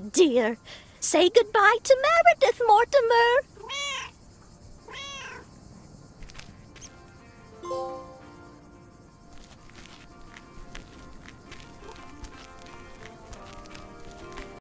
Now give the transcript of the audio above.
Dear, say goodbye to Mary.